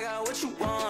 I got what you want,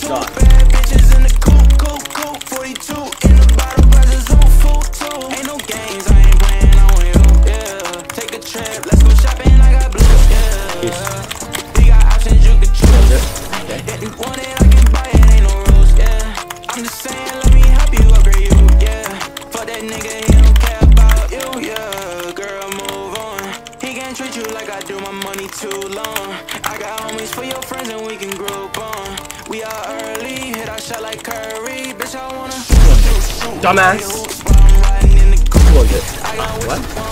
blue. I got Weird two shot. bad bitches in the coop, coop, coop. 42 in the bottle, glasses on full too. Ain't no games, I ain't playing, I you, yeah. Take a trip, let's go shopping, I got blue, yeah. We got options, you can choose. If you want it, I can buy it, ain't no rules, yeah. I'm just saying, let me help you upgrade you, yeah. Fuck that nigga, he don't care about you, yeah. Girl, move on. He can't treat you like I do, my money too long. I got homies for your hit our shot like Curry, bitch. I wanna. Dumbass. Like hoops, but I'm riding in the coupe. 我这 I got what